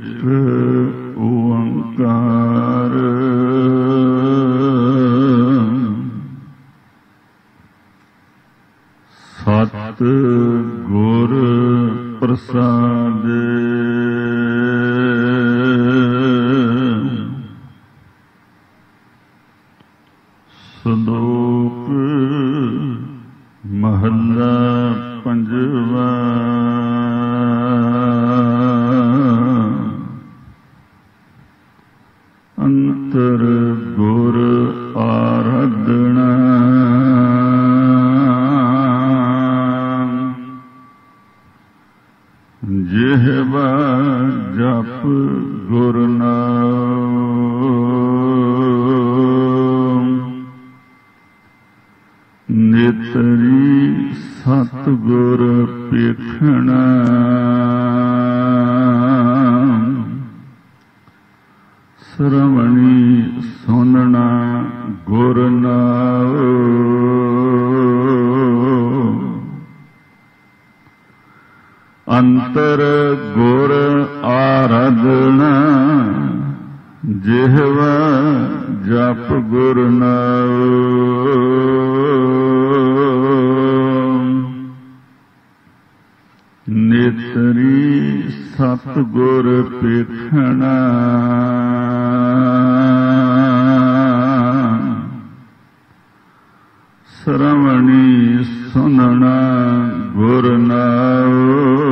mm-hmm. ਗੁਰ ਨਾਮ। ਨੇਤਰੀ ਸਤ ਗੁਰ ਪੇਖਣਾ। ਸਰਵਣੀ ਸੁਨਣਾ ਗੁਰ ਨਾਮ। ਅੰਤਰ ਗੁਰ ਆਰਾਧਣਾ ਜਿਹਵਾ ਜਪ ਗੁਰ ਨਾਮ। ਨੇਤਰੀ ਸਤ ਗੁਰ ਪੇਖਣਾ, ਸਰਵਣੀ ਸੁਨਣਾ ਗੁਰ ਨਾਮ।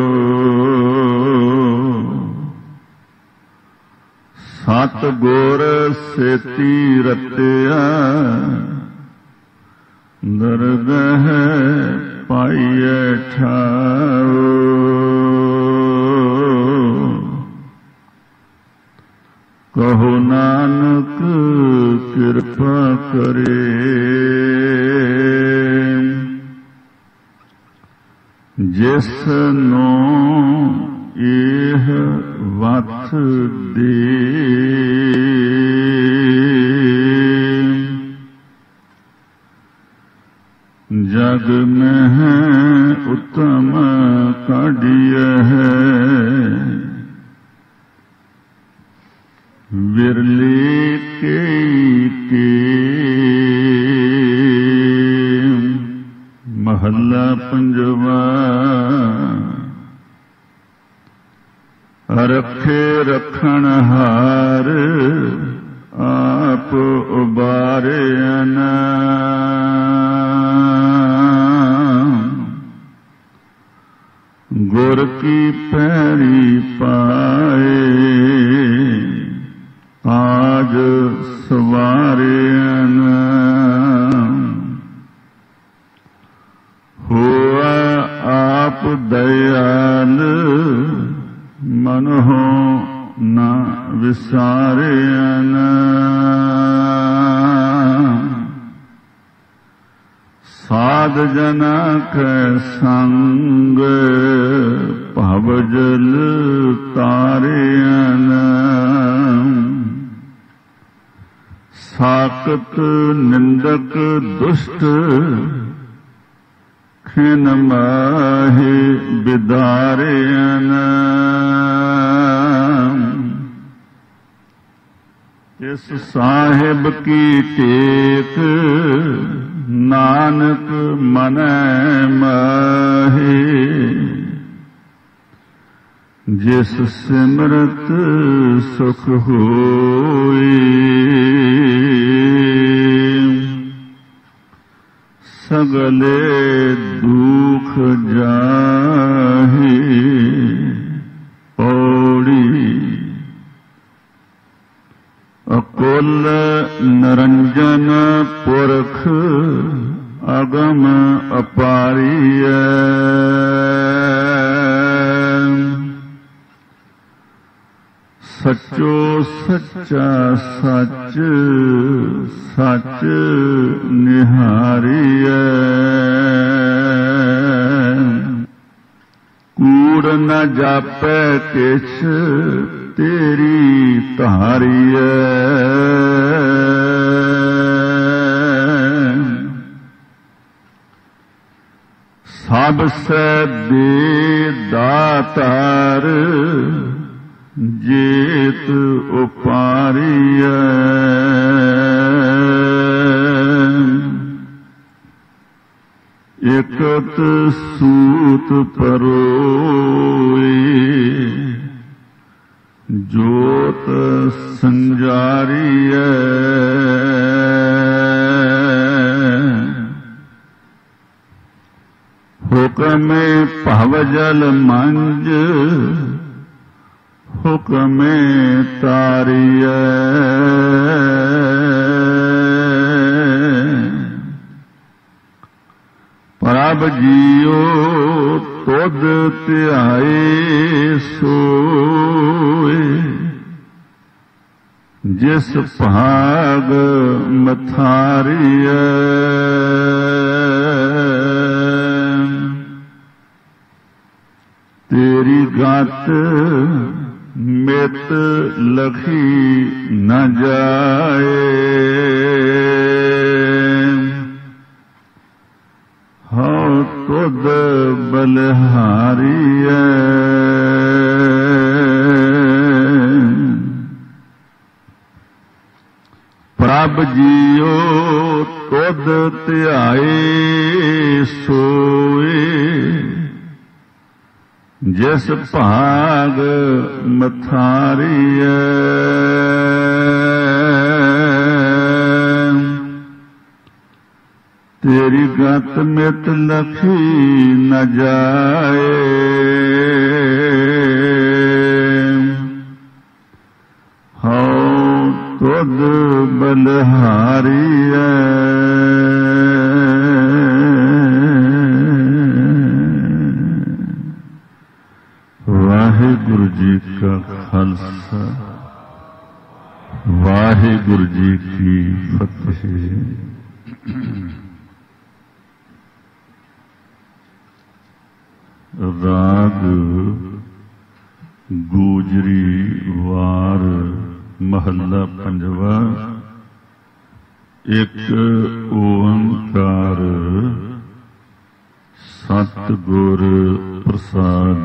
ਸਤ ਗੁਰ ਸੇਤੀ ਰਤਿਆ ਦਰਗਹ ਪਾਈਐ ਠਾਉ। ਕਹੋ ਨਾਨਕ ਕਿਰਪਾ ਕਰੇ। ਜਿਸ ਨੂੰ ਇਹ ਵਤ ਦੇ ਜਗ ਮਹਿ ਉਤਮ ਕਾਢਿਐ ਵਿਰਲੇ ਰਖੇ ਰਖਣ ਹਾਰ ਆਪ ਉਬਾਰਿਆਨ। ਗੁਰ ਕੀ ਪੈਰੀ ਪਾਏ ਆਜ ਸਵਾਰਿਆਨ। ਹੋਆ ਆਪ ਦਇਆਲ ਵਿਸਾਰਿਆਨ ਸਾਧ ਜਨਾ ਕੈ ਸੰਗ ਭਵ ਜਲ ਤਾਰਿਆਨ ਸਾਕਤ ਨਿੰਦਕ ਦੁਸ਼ਟ ਖਿਨ ਮਾਹੇ ਬਿਦਾਰਿਆਨ ਇਸ ਸਾਹਿਬ ਕੀ ਟੇਕ ਨਾਨਕ ਮਨੈ ਮਾਹੇ। ਜਿਸ ਸਿਮਰਤ ਸੁਖ ਹੋਈ ਸਗਲੇ ਦੁਖ ਜਾਹੀ ਪੌੜੀ ਅਕੁਲ ਨਰੰਜਨ ਪੁਰਖ ਅਗਮ ਅਪਾਰੀਐ। ਸਚੋ ਸੱਚਾ ਸੱਚ ਸੱਚ ਨਿਹਾਰੀਐ। ਕੂੜ ਨ ਜਾਪੈ ਕਿਛ ਤੇਰੀ ਧਾਰੀਐ। ਸਭ ਸੇ ਦੇ ਦਾਤਾਰ ਜੇਤ ਉਪਾਰੀਐ। ਇਕਤ ਸੂਤ ਪਰੋਏ ਜੋਤ ਸੰਜਾਰੀਐ ਹੁਕਮੇ ਭਵ ਜਲ ਮੰਜ ਹੁਕਮੇ ਤਾਰੀਐ ਪ੍ਰਭ ਜੀਓ ਤੁਧ ਧਿਆਏ ਸੋਏ। ਜਿਸ ਭਾਗ ਮਥਾਰੀਐ। ਤੇਰੀ ਗਤ ਮਿਤ ਲਖੀ ਨਾ ਜਾਏ। ਹਉ ਤੁਧ ਬਲਹਾਰੀਐ। ਪ੍ਰਭ ਜੀਓ ਤੁਧ ਧਿਆਏ ਸੋਏ। ਜਿਸ ਭਾਗ ਮਥਾਰੀਐ। ਤੇਰੀ ਗਤ ਮਿਤ ਲਖੀ ਨ ਜਾਏ। ਹਉ ਤੁਧ ਬਲਹਾਰੀਐ ਵਾਹਿਗੁਰੂ ਜੀ ਕਾ ਖਾਲਸਾ ਵਾਹਿਗੁਰੂ ਜੀ ਕੀ ਫਤਿਹ। ਰਾਗ ਗੋਜਰੀ ਵਾਰ ਮਹੱਲਾ ਪੰਜਵਾ। ਇਕ ਓੰਕਾਰ ਸਤਿਗੁਰ ਪ੍ਰਸਾਦ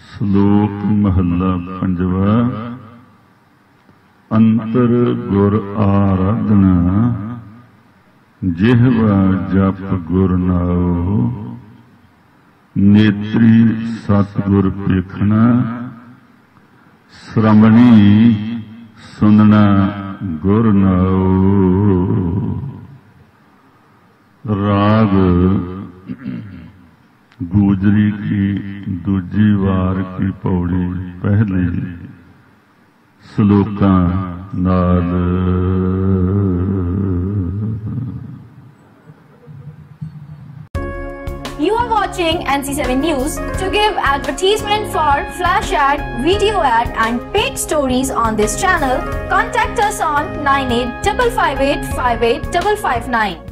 ਸ਼ਲੋਕ ਮਹਲਾ ਪੰਜਵਾ, ਅੰਤਰ ਗੁਰ ਆਰਾਧਨਾ, ਜਿਹਵਾ ਜਪ ਗੁਰ ਨਾਉ, ਨੇਤਰੀ ਸਤਿਗੁਰ ਪੇਖਣਾ ਸ਼ਰਮਣੀ ਸੁਨਣਾ ਗੁਰ ਨਾਉ। ਰਾਗ ਗੂਜਰੀ ਕੀ ਦੂਜੀ ਵਾਰ ਕੀ ਪੌੜੀ ਪਹਿਲੀ। ਸ਼ਲੋਕਾਂ ਨਾਲ are watching NC7 News. To give advertisement for flash ad, video ad, and paid stories on this channel, contact us on 98 558 58559.